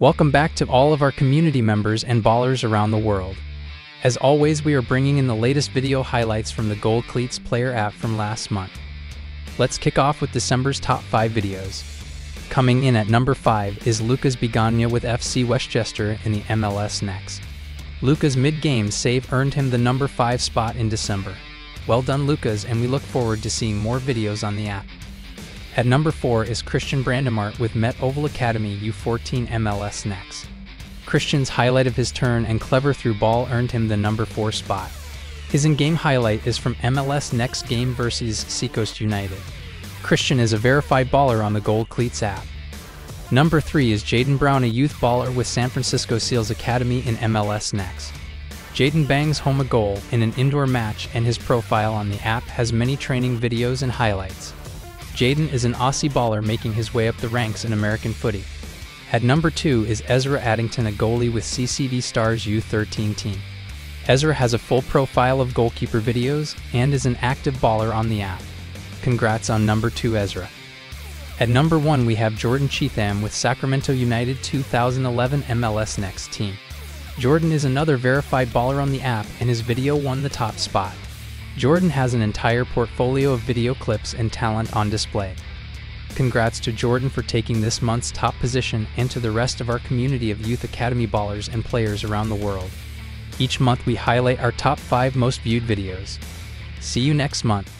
Welcome back to all of our community members and ballers around the world. As always, we are bringing in the latest video highlights from the Gold Cleats player app from last month. Let's kick off with December's top 5 videos. Coming in at number 5 is Lucas Bigania with FC Westchester in the MLS Next. Lucas' mid-game save earned him the number 5 spot in December. Well done Lucas and we look forward to seeing more videos on the app. At number 4 is Christian Brandemart with Met Oval Academy U14 MLS Next. Christian's highlight of his turn and clever through ball earned him the number 4 spot. His in-game highlight is from MLS Next game versus Seacoast United. Christian is a verified baller on the Gold Cleats app. Number 3 is Jaden Brown, a youth baller with San Francisco Seals Academy in MLS Next. Jaden bangs home a goal in an indoor match and his profile on the app has many training videos and highlights. Jaden is an Aussie baller making his way up the ranks in American footy. At number 2 is Ezra Addington, a goalie with CCV Stars U13 team. Ezra has a full profile of goalkeeper videos and is an active baller on the app. Congrats on number 2 Ezra. At number 1 we have Jordan Cheatham with Sacramento United 2011 MLS Next team. Jordan is another verified baller on the app and his video won the top spot. Jordan has an entire portfolio of video clips and talent on display. Congrats to Jordan for taking this month's top position and to the rest of our community of Youth Academy ballers and players around the world. Each month we highlight our top 5 most viewed videos. See you next month.